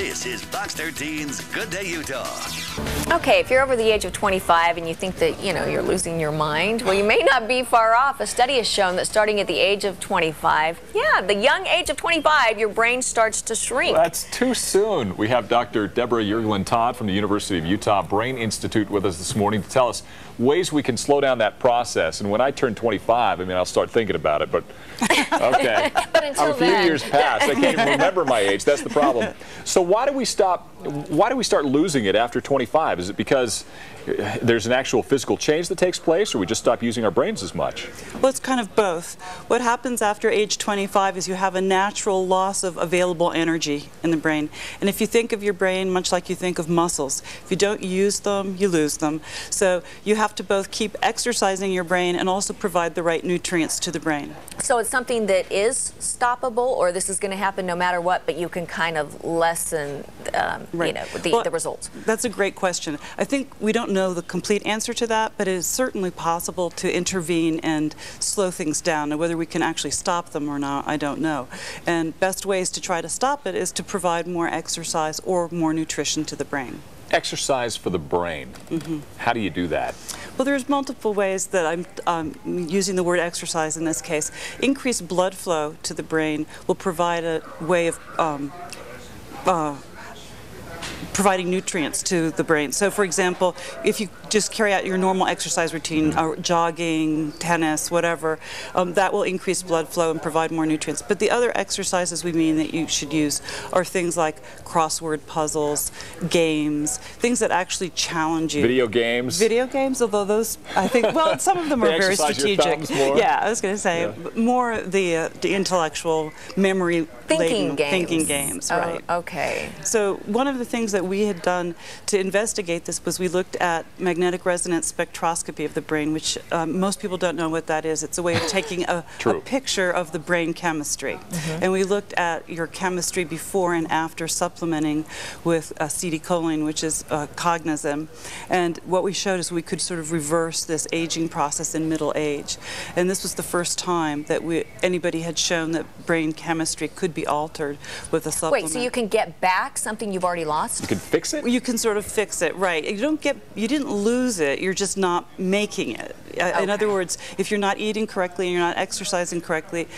This is Fox 13's Good Day Utah. Okay, if you're over the age of 25 and you think that, you know, you're losing your mind, well, you may not be far off. A study has shown that starting at the age of 25, yeah, the young age of 25, your brain starts to shrink. That's too soon. We have Dr. Deborah Yurgelun Todd from the University of Utah Brain Institute with us this morning to tell us ways we can slow down that process. And when I turn 25, I mean, I'll start thinking about it, but okay. but until I'm a few then. years past. I can't even remember my age. That's the problem. So why do we stop? Why do we start losing it after 25? Is it because uh, there's an actual physical change that takes place, or we just stop using our brains as much? Well, it's kind of both. What happens after age 25 is you have a natural loss of available energy in the brain. And if you think of your brain much like you think of muscles, if you don't use them, you lose them. So you have to both keep exercising your brain and also provide the right nutrients to the brain. So it's something that is stoppable, or this is going to happen no matter what, but you can kind of lessen, um, you Right. know, the, Well, the results. That's a great question. I think we don't know the complete answer to that, but it is certainly possible to intervene and slow things down. Now, whether we can actually stop them or not, I don't know. And best ways to try to stop it is to provide more exercise or more nutrition to the brain. Exercise for the brain. How do you do that? Well, there's multiple ways that I'm um, using the word exercise in this case. Increased blood flow to the brain will provide a way of um, uh, providing nutrients to the brain. So, for example, if you just carry out your normal exercise routine, uh, jogging, tennis, whatever, um, that will increase blood flow and provide more nutrients. But the other exercises we mean that you should use are things like crossword puzzles, games, things that actually challenge you. Video games. Video games, although those, I think, well, some of them are very exercise your strategic. thumbs more? Yeah, I was going to say Yeah. more the uh, the intellectual memory Thinking laden games. thinking games, Oh, right? okay. So one of the things that we had done to investigate this was we looked at magnetic resonance spectroscopy of the brain, which um, most people don't know what that is. It's a way of taking a, a picture of the brain chemistry. And we looked at your chemistry before and after supplementing with citicoline, which is uh, cognizin. And what we showed is we could sort of reverse this aging process in middle age. And this was the first time that we, anybody had shown that brain chemistry could be altered with a supplement. Wait, so you can get back something you've already lost? You can fix it. You can sort of fix it, right? You don't get, you didn't lose it. You're just not making it. Uh, In other words, if you're not eating correctly and you're not exercising correctly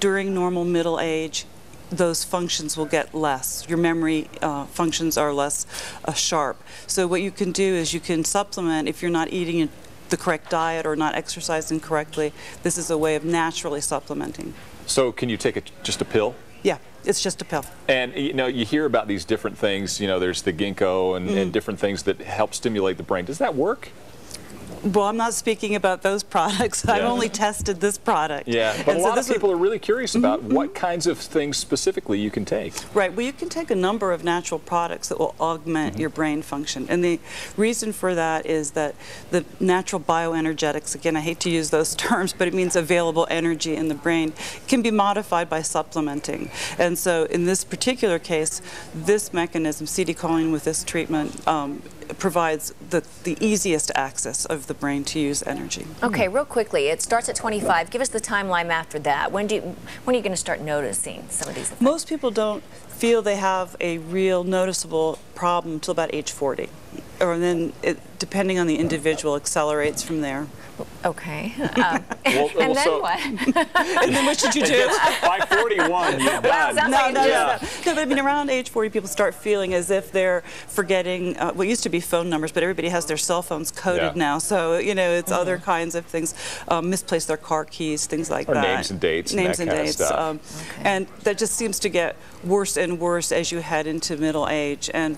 during normal middle age, those functions will get less. Your memory uh, functions are less uh, sharp. So what you can do is you can supplement if you're not eating the correct diet or not exercising correctly. This is a way of naturally supplementing. So can you take a, just a pill? Yeah, it's just a pill. And you know, you hear about these different things. You know, there's the ginkgo and, Mm-hmm. and different things that help stimulate the brain. Does that work? Well, I'm not speaking about those products. I've only tested this product. Yeah, but And a so lot of people are really curious about what kinds of things specifically you can take. Right. Well, you can take a number of natural products that will augment Mm-hmm. your brain function. And the reason for that is that the natural bioenergetics, again, I hate to use those terms, but it means available energy in the brain, can be modified by supplementing. And so in this particular case, this mechanism, acetylcholine with this treatment, um, provides the, the easiest access of the brain to use energy. Okay, real quickly, it starts at 25. Give us the timeline after that. When do you, when are you going to start noticing some of these effects? Most people don't feel they have a real noticeable problem until about age 40. Or then, it, depending on the individual, accelerates from there. Okay. Um, Well, and well, then so- what? And then what should you do? By 41, you're Well, done. No, like no, no, Yeah. no. No, but I mean, around age 40, people start feeling as if they're forgetting uh, what used to be phone numbers, but everybody has their cell phones coded Yeah. now. So, you know, it's other kinds of things, um, misplace their car keys, things like Or that. names and dates and Names that and kind of dates. stuff. Um, And that just seems to get worse and worse as you head into middle age. And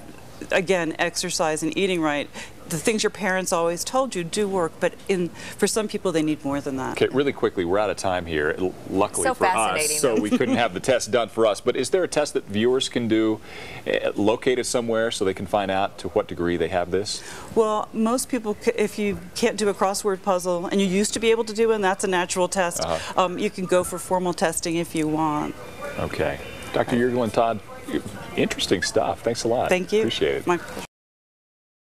again, exercise and eating right. The things your parents always told you do work, but in for some people they need more than that. Okay, really quickly, we're out of time here. Luckily So for us, so we couldn't have the test done for us. But is there a test that viewers can do, uh, located somewhere, so they can find out to what degree they have this? Well, most people, if you can't do a crossword puzzle, and you used to be able to do one, that's a natural test. Uh-huh. Um, you can go for formal testing if you want. Okay, Dr. Yurgelun Todd, interesting stuff. Thanks a lot. Thank you. Appreciate it. My pleasure.